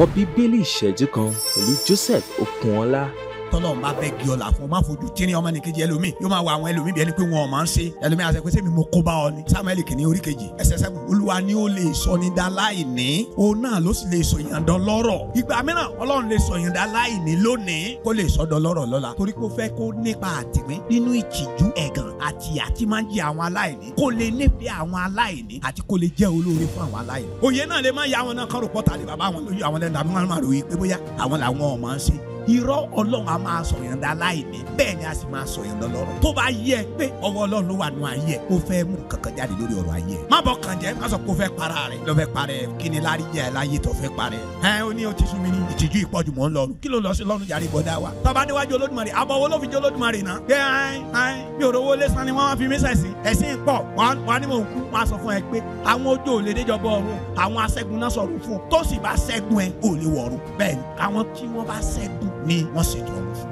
ẹ̀kọ́ bíbélì ìṣẹ́jú kan pẹ̀lú Joseph Okunọlá. Tọ́lọ́run bá fẹ́ gé ọ là fún ọ má fojú tíní ọmọ nìkejì ẹlòmíì yóò máa wọ àwọn ẹlòmíì bí ẹni pé wọn ò máa ń ṣe. Ẹlòmíì àti ẹgbẹ́ sẹ́mi mo kó bá ọ ni? Samuel kìíní orí kejì. Ẹsẹ̀ sẹ́gun olúwa ni ó lè sọ ní dá láìní. Òun náà ló sì lè sọ yàn dán lọ́rọ̀. Ìgbà mìíràn ọlọ́run lè sọ yàn dá láìní lónìí. Kó lè sọ dán lọ́rọ̀ lọ́la. Torí pé ó fẹ́ kó nípa àtìmí nínú ìtìjú ẹ̀gàn àti àti máa ń jẹ àwọn aláìní. Kó lè nífẹ̀ẹ́ àwọn aláìní àti kó lè jẹ́ olóore fún àwọn aláìní. Òye náà lè má ya àwọn náà kọ́rọ̀ pọ́tà lè bàbá àwọn lójú. Àwọn lẹ́nu àbí wọn máa ròyìn pé bóyá àwọn làwọn ọ̀ máa ń ṣe irọ́ ọlọ́run a máa sọ yẹn dá láìní. Bẹ́ẹ̀ ni a sì máa sọ yẹn lọ́lọ́rọ̀ tó bá yẹ pé ọwọ́ ọlọ́run ló wà nù ayé ẹ̀ ó fẹ́ mú kankan jáde lórí ọ̀rọ̀ ayé ẹ̀. Má bọ̀ kàn jẹ́ má sọ pé fẹ́ para rẹ̀ ló fẹ́ parẹ́ kí ni lárí jẹ́ ẹ̀ láyé tó fẹ́ parẹ́ ẹ̀? Ó ní o ti sún mi ní ìtìjú ìpọ́jù mọ́ ń lọ́run. Kí ló lọ sí lọ́run jàre bọ́dá wa? Tọ́ba níwájú olódùmarè àbọ̀ ẹ̀ ni wọ́n wá fi mí sẹ̀sìn ẹ̀sìn pọ̀. Wọ́n á ní mò ń kú. Wọ́n á sọ fún ẹ pé àwọn ojú ò lè déjọba ọ̀run. Àwọn aṣẹ́gun náà sọ̀rọ̀ fún ọ tó sì bá ṣẹ́gun ẹ ò lè wọ̀run. Bẹ́ẹ̀ ni ni wọ́n ṣètò ọ̀run fún